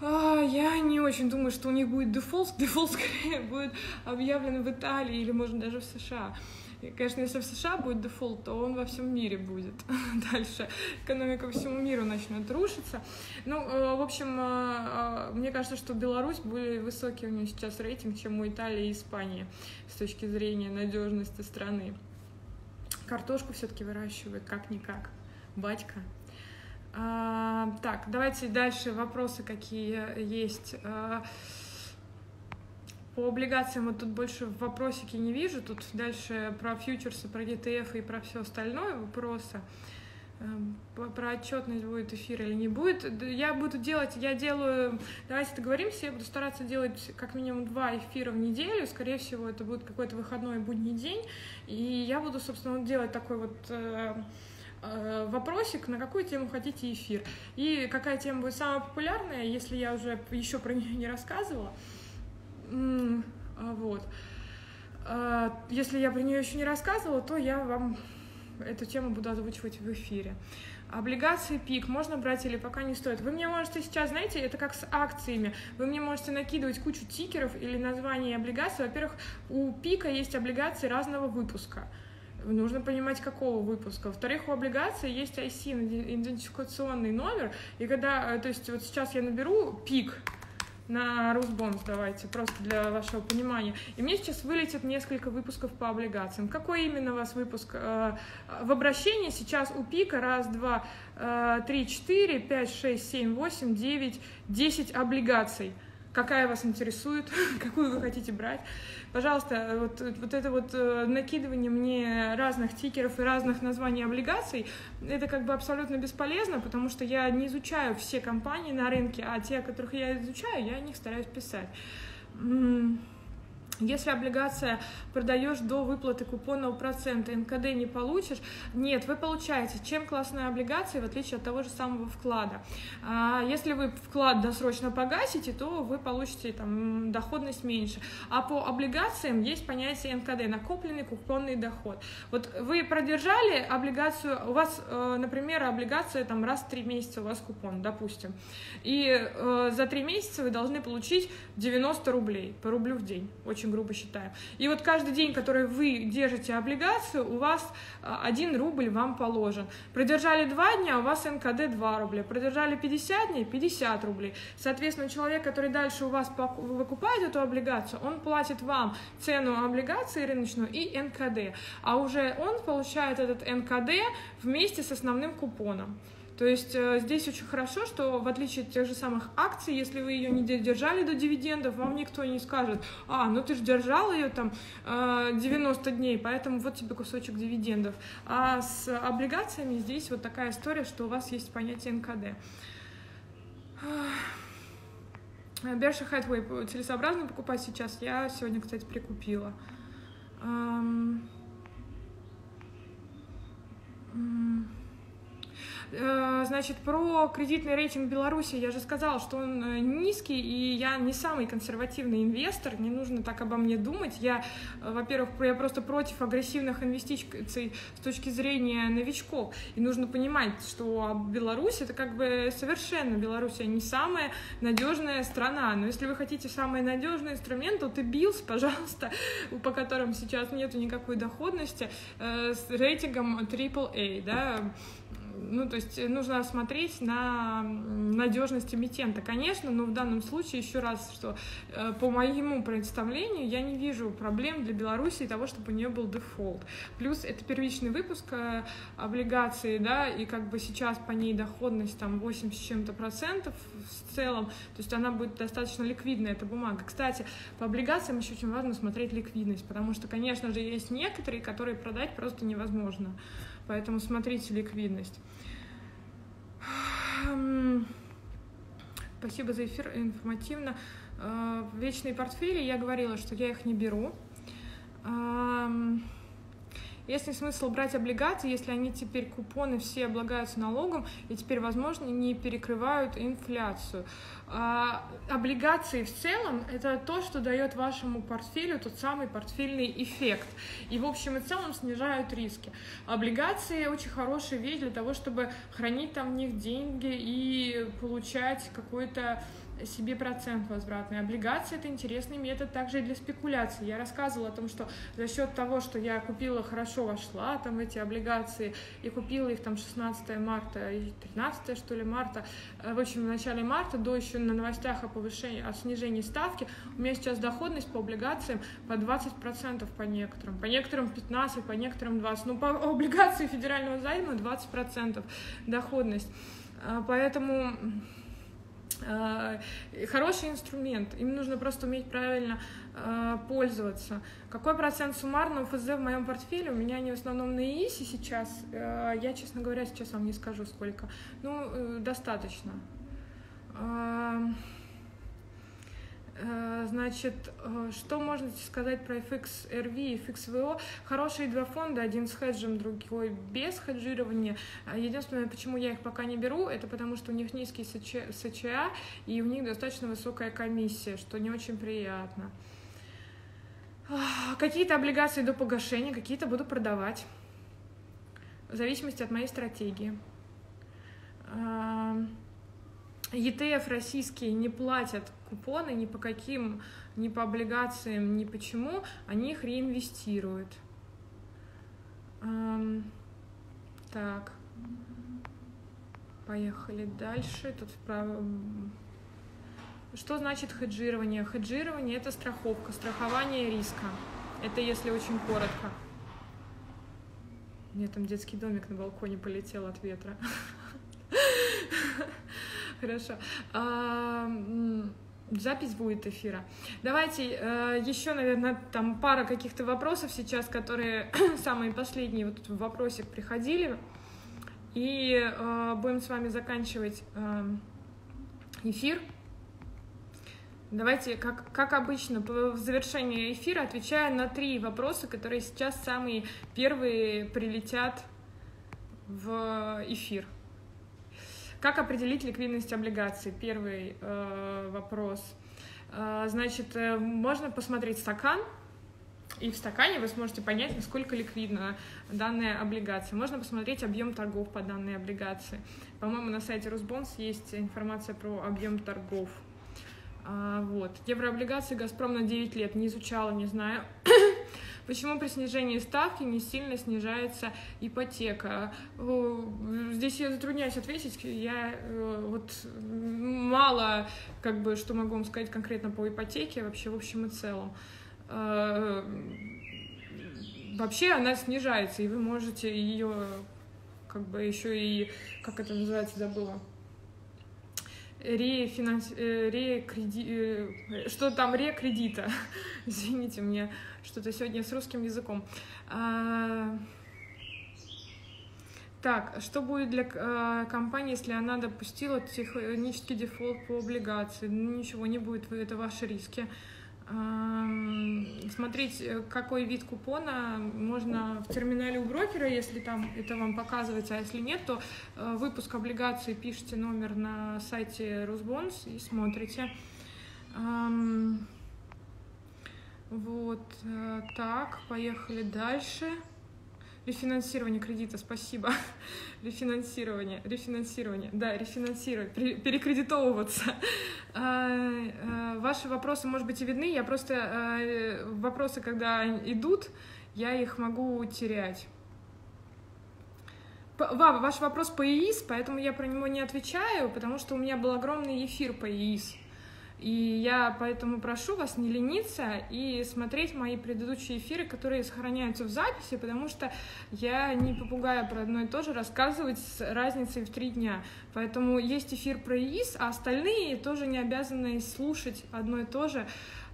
Speaker 1: а, я не очень думаю, что у них будет дефолт. Дефолт скорее будет объявлен в Италии или, может, даже в США. Конечно, если в США будет дефолт, то он во всем мире будет. Дальше экономика всему миру начнет рушиться. Ну, э, в общем, э, мне кажется, что Беларусь более высокий у нее сейчас рейтинг, чем у Италии и Испании с точки зрения надежности страны картошку все-таки выращивают, как-никак. Батька. А, так, давайте дальше вопросы какие есть. А, по облигациям вот тут больше вопросики не вижу. Тут дальше про фьючерсы, про ETF и про все остальное вопросы. Про отчетность будет эфир или не будет. Я буду делать, я делаю, давайте договоримся, я буду стараться делать как минимум два эфира в неделю. Скорее всего, это будет какой-то выходной будний день. И я буду, собственно, делать такой вот э, э, вопросик, на какую тему хотите эфир. И какая тема будет самая популярная, если я уже еще про нее не рассказывала. Вот. А, если я про нее еще не рассказывала, то я вам эту тему буду озвучивать в эфире. Облигации ПИК можно брать или пока не стоит? Вы мне можете сейчас, знаете, это как с акциями. Вы мне можете накидывать кучу тикеров или названий облигаций. Во-первых, у ПИКа есть облигации разного выпуска. Нужно понимать, какого выпуска. Во-вторых, у облигации есть IC, идентификационный номер. И когда, э, то есть вот сейчас я наберу ПИК, на Русбонс давайте, просто для вашего понимания. И мне сейчас вылетит несколько выпусков по облигациям. Какой именно у вас выпуск? Э, в обращении сейчас у пика раз, два, э, три, четыре, пять, шесть, семь, восемь, девять, десять облигаций какая вас интересует, какую вы хотите брать. Пожалуйста, вот, вот это вот э, накидывание мне разных тикеров и разных названий облигаций, это как бы абсолютно бесполезно, потому что я не изучаю все компании на рынке, а те, которых я изучаю, я о них стараюсь писать. Если облигация продаешь до выплаты купонного процента, НКД не получишь, нет, вы получаете. Чем классная облигация, в отличие от того же самого вклада? А, если вы вклад досрочно погасите, то вы получите там, доходность меньше. А по облигациям есть понятие НКД, накопленный купонный доход. Вот вы продержали облигацию, у вас, э, например, облигация там раз в три месяца у вас купон, допустим, и э, за три месяца вы должны получить 90 рублей, по рублю в день. Очень очень грубо считаем. И вот каждый день, который вы держите облигацию, у вас 1 а, рубль вам положен. Продержали 2 дня, у вас НКД 2 рубля. Продержали 50 дней, 50 рублей. Соответственно, человек, который дальше у вас выкупает эту облигацию, он платит вам цену облигации рыночную и НКД. А уже он получает этот НКД вместе с основным купоном. То есть э, здесь очень хорошо, что в отличие от тех же самых акций, если вы ее не держали до дивидендов, вам никто не скажет, а, ну ты же держал ее там 90 э, дней, поэтому вот тебе кусочек дивидендов. А с облигациями здесь вот такая история, что у вас есть понятие НКД. Берша Хайтвей целесообразно покупать сейчас. Я сегодня, кстати, прикупила. Um, значит, про кредитный рейтинг Беларуси я же сказала, что он э, низкий, и я не самый консервативный инвестор, не нужно так обо мне думать. Я, э, во-первых, я просто против агрессивных инвестиций с точки зрения новичков. И нужно понимать, что Беларусь это как бы совершенно Беларусь не самая надежная страна. Но если вы хотите самый надежный инструмент, то T-Bills, пожалуйста, по которым сейчас нету никакой доходности, с рейтингом AAA, да, ну, то есть нужно смотреть на надежность эмитента, конечно, но в данном случае еще раз, что э, по моему представлению я не вижу проблем для Беларуси того, чтобы у нее был дефолт. Плюс это первичный выпуск э, облигаций, да, и как бы сейчас по ней доходность там 8 с чем-то процентов в целом, то есть она будет достаточно ликвидная, эта бумага. Кстати, по облигациям еще очень важно смотреть ликвидность, потому что, конечно же, есть некоторые, которые продать просто невозможно. Поэтому смотрите ликвидность. Спасибо за эфир, информативно. Э, вечные портфели, я говорила, что я их не беру. Есть ли смысл брать облигации, если они теперь купоны все облагаются налогом и теперь, возможно, не перекрывают инфляцию? А, облигации в целом — это то, что дает вашему портфелю тот самый портфельный эффект. И в общем и целом снижают риски. Облигации — очень хорошая вещь для того, чтобы хранить там в них деньги и получать какой-то себе процент возвратной. Облигации — это интересный метод также и для спекуляции. Я рассказывала о том, что за счет того, что я купила, хорошо вошла там эти облигации и купила их там 16 марта и 13 что ли марта, э, в общем, в начале марта, до еще на новостях о повышении, о снижении ставки, у меня сейчас доходность по облигациям по 20% по некоторым, по некоторым 15, по некоторым 20, ну по облигации федерального займа 20% доходность. А, поэтому Э, хороший инструмент, им нужно просто уметь правильно э, пользоваться. Какой процент суммарного ФЗ в моем портфеле? У меня они в основном на ИИСе сейчас. Э, я, честно говоря, сейчас вам не скажу сколько. Ну, достаточно. Э, значит, э, что можно сказать про FXRV и FXVO? Хорошие два фонда, один с хеджем, другой без хеджирования. Э, единственное, почему я их пока не беру, это потому что у них низкий СЧА и у них достаточно высокая комиссия, что не очень приятно. Какие-то облигации до погашения, какие-то буду продавать. В зависимости от моей стратегии. ETF российские не платят купоны ни по каким, ни по облигациям, ни почему, они их реинвестируют. Так, поехали дальше. Тут вправо... Что значит хеджирование? Хеджирование — это страховка, страхование риска. Это если очень коротко. Меня там детский домик на балконе полетел от ветра. Хорошо. Запись будет эфира. Давайте э, еще, наверное, там пара каких-то вопросов сейчас, которые самые последние вот в вопросик приходили. И э, будем с вами заканчивать э, эфир. Давайте, как, как обычно, в завершении эфира отвечаю на три вопроса, которые сейчас самые первые прилетят в эфир. Как определить ликвидность облигаций? Первый э, вопрос. Э, значит, э, можно посмотреть стакан, и в стакане вы сможете понять, насколько ликвидна данная облигация. Можно посмотреть объем торгов по данной облигации. По-моему, на сайте Росбонс есть информация про объем торгов. А, вот. Еврооблигации «Газпром» на 9 лет не изучала, не знаю. Почему при снижении ставки не сильно снижается ипотека? Здесь я затрудняюсь ответить. Я э, вот мало, как бы, что могу вам сказать конкретно по ипотеке, вообще в общем и целом. Э, вообще она снижается, и вы можете ее как бы еще и, как это называется, забыла, рефинанс... Э, рекреди... что там, рекредита. Извините, мне что-то сегодня с русским языком. А... Так, что будет для э, компании, если она допустила технический дефолт по облигации? Ну, ничего не будет, это ваши риски. Смотреть, э, какой вид купона можно в терминале у брокера, если там это вам показывается, а если нет, то э, выпуск облигаций пишите номер на сайте Росбонс и смотрите. Вот э, так, поехали дальше. Рефинансирование кредита, спасибо. Рефинансирование, рефинансирование, да, рефинансировать, перекредитовываться. А, а, ваши вопросы, может быть, и видны, я просто а, вопросы, когда идут, я их могу терять. Ваш вопрос по ИИС, поэтому я про него не отвечаю, потому что у меня был огромный эфир по ИИС. И я поэтому прошу вас не лениться и смотреть мои предыдущие эфиры, которые сохраняются в записи, потому что я не попугая про одно и то же рассказывать с разницей в три дня. Поэтому есть эфир про ИИС, а остальные тоже не обязаны слушать одно и то же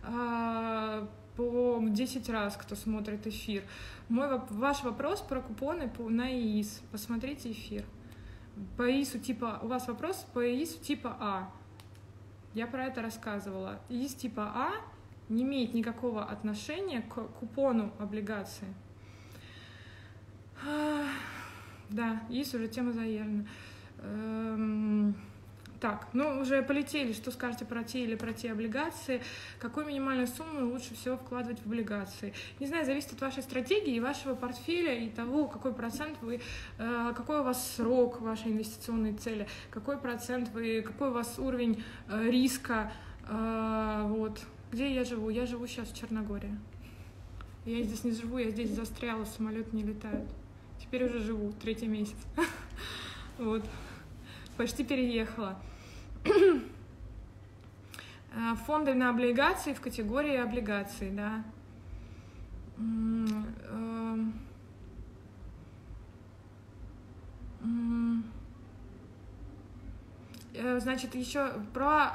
Speaker 1: а, по 10 раз, кто смотрит эфир. Мой, ваш вопрос про купоны на ИИС. Посмотрите эфир. По ИИСу типа... У вас вопрос по ИИСу типа А. Я про это рассказывала. ИИС типа А не имеет никакого отношения к купону облигации. Да, ИИС уже тема заявлена. Так, ну уже полетели. Что скажете про те или про те облигации? Какую минимальную сумму лучше всего вкладывать в облигации? Не знаю, зависит от вашей стратегии, вашего портфеля и того, какой процент вы, э, какой у вас срок вашей инвестиционной цели, какой процент вы, какой у вас уровень э, риска. Э, вот. Где я живу? Я живу сейчас в Черногории. Я здесь не живу, я здесь застряла, самолет не летает. Теперь уже живу, третий месяц. Вот. Почти переехала. Э, фонды на облигации в категории облигаций, да. Эм. Э, значит, еще про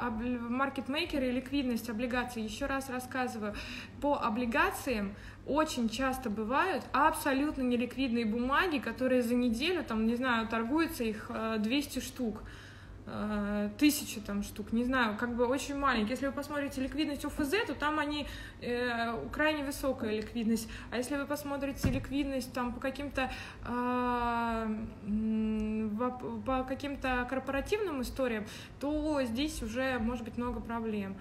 Speaker 1: маркетмейкеры и ликвидность облигаций. Еще раз рассказываю. По облигациям очень часто бывают абсолютно неликвидные бумаги, которые за неделю, там, не знаю, торгуются их 200 э, штук. Э, тысячи там штук, не знаю, как бы очень маленькие. Если вы посмотрите ликвидность УФЗ, то там они э, крайне высокая ликвидность. А если вы посмотрите ликвидность там по каким-то э, по каким-то корпоративным историям, то здесь уже может быть много проблем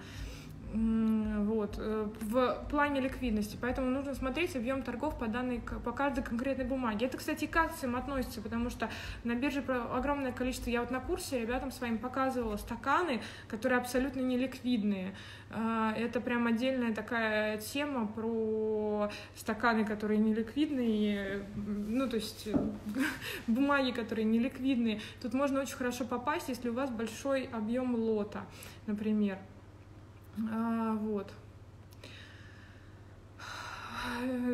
Speaker 1: вот, э, в плане ликвидности. Поэтому нужно смотреть объем торгов по, данной, по каждой конкретной бумаге. Это, кстати, к акциям относится, потому что на бирже огромное количество. Я вот на курсе ребятам своим показывала стаканы, которые абсолютно не ликвидные. А, это прям отдельная такая тема про стаканы, которые не ликвидные, ну, то есть бумаги, которые не ликвидные. Тут можно очень хорошо попасть, если у вас большой объем лота, например. А, вот.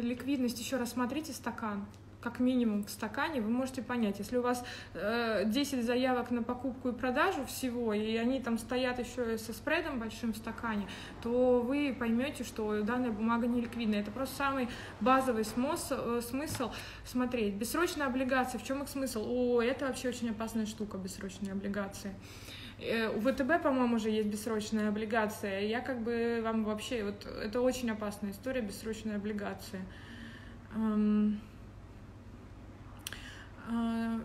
Speaker 1: Ликвидность, еще раз смотрите стакан. Как минимум в стакане вы можете понять, если у вас э, 10 заявок на покупку и продажу всего, и они там стоят еще со спредом большим в стакане, то вы поймете, что данная бумага не ликвидная. Это просто самый базовый смысл, э, смысл смотреть. Бессрочная облигация, в чем их смысл? О, это вообще очень опасная штука, бессрочные облигации. Э, у ВТБ, по-моему, уже есть бессрочная облигация. Я как бы вам вообще... Вот это очень опасная история, бессрочная облигация. А,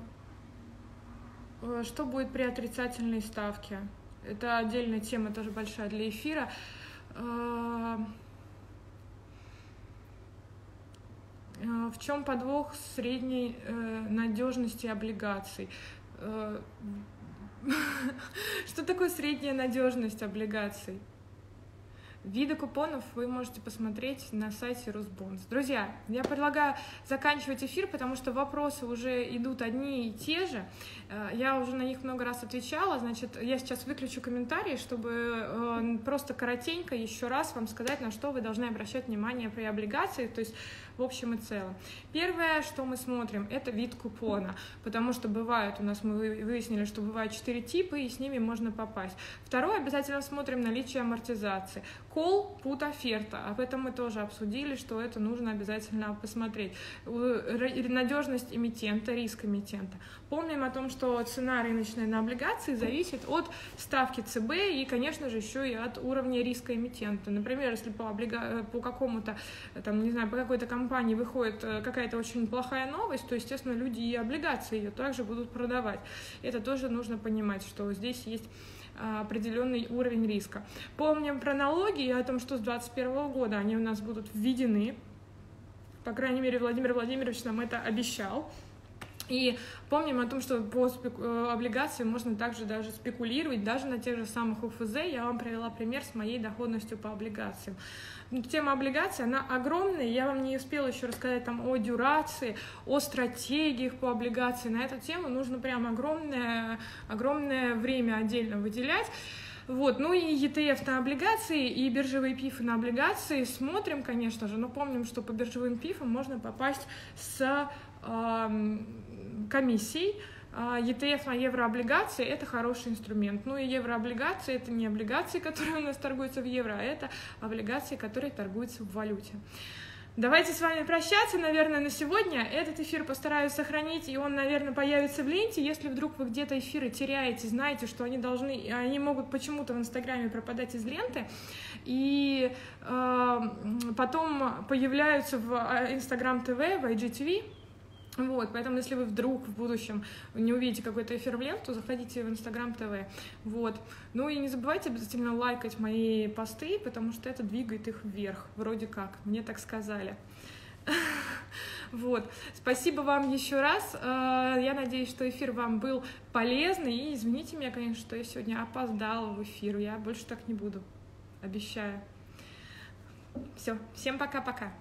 Speaker 1: что будет при отрицательной ставке? Это отдельная тема, тоже большая для эфира. А, а, в чем подвох средней э, надежности облигаций? Что такое средняя надежность облигаций? Виды купонов вы можете посмотреть на сайте Росбонс. Друзья, я предлагаю заканчивать эфир, потому что вопросы уже идут одни и те же. Э, я уже на них много раз отвечала, значит, я сейчас выключу комментарии, чтобы э, просто коротенько еще раз вам сказать, на что вы должны обращать внимание при облигации. То есть в общем и целом. Первое, что мы смотрим, это вид купона, потому что бывают у нас, мы выяснили, что бывают четыре типа, и с ними можно попасть. Второе, обязательно смотрим наличие амортизации. Кол, пут, оферта. Об этом мы тоже обсудили, что это нужно обязательно посмотреть. Надежность эмитента, риск эмитента. Помним о том, что цена рыночной на облигации зависит от ставки ЦБ и, конечно же, еще и от уровня риска эмитента. Например, если по, облига... по какому-то, там, не знаю, по какой-то компании выходит э, какая-то очень плохая новость, то, естественно, люди и облигации ее также будут продавать. Это тоже нужно понимать, что здесь есть определенный уровень риска. Помним про налоги и о том, что с 2021 года они у нас будут введены. По крайней мере, Владимир Владимирович нам это обещал. И помним о том, что по э, облигациям можно также даже спекулировать, даже на тех же самых УФЗ. Я вам привела пример с моей доходностью по облигациям. Ну, тема облигаций, она огромная. Я вам не успела еще рассказать там о дюрации, о стратегиях по облигации. На эту тему нужно прям огромное, огромное время отдельно выделять. Вот, ну и ETF на облигации и биржевые пифы на облигации смотрим, конечно же, но помним, что по биржевым пифам можно попасть с комиссий, ETF а, на еврооблигации – это хороший инструмент. Ну и еврооблигации – это не облигации, которые у нас торгуются в евро, а это облигации, которые торгуются в валюте. Давайте с вами прощаться, наверное, на сегодня. Этот эфир постараюсь сохранить, и он, наверное, появится в ленте. Если вдруг вы где-то эфиры теряете, знаете, что они должны, они могут почему-то в Инстаграме пропадать из ленты, и э, потом появляются в Инстаграм ТВ, в IGTV, вот, поэтому, если вы вдруг в будущем не увидите какой-то эфир в ленту, заходите в Инстаграм ТВ. Вот. Ну и не забывайте обязательно лайкать мои посты, потому что это двигает их вверх, вроде как, мне так сказали. Вот. Спасибо вам еще раз. Э, я надеюсь, что эфир вам был полезный. И извините меня, конечно, что я сегодня опоздала в эфир. Я больше так не буду. Обещаю. Все. Всем пока-пока.